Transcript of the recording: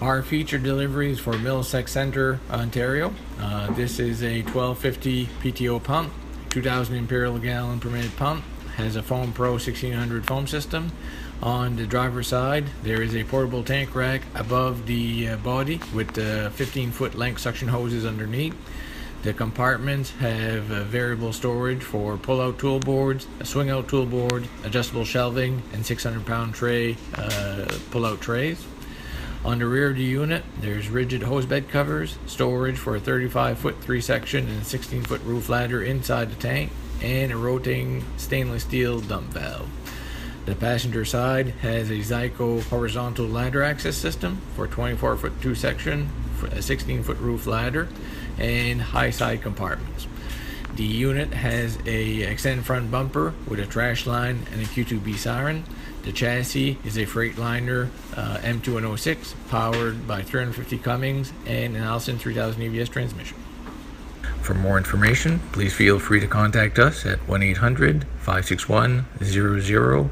Our feature delivery is for Middlesex Centre, Ontario. Uh, this is a 1250 PTO pump, 2000 imperial gallon per minute pump, has a Foam Pro 1600 foam system. On the driver's side, there is a portable tank rack above the uh, body with uh, 15 foot length suction hoses underneath. The compartments have variable storage for pull-out tool boards, a swing-out tool board, adjustable shelving, and 600 pound tray uh, pull-out trays. On the rear of the unit, there's rigid hose bed covers, storage for a 35 foot three section and 16 foot roof ladder inside the tank, and a rotating stainless steel dump valve. The passenger side has a Zico horizontal ladder access system for 24 foot two section, a 16 foot roof ladder, and high side compartments. The unit has a extended front bumper with a trash line and a Q2B siren. The chassis is a Freightliner uh, M2106 powered by 350 Cummins and an Allison 3000 ABS transmission. For more information, please feel free to contact us at 1 800 561 0012.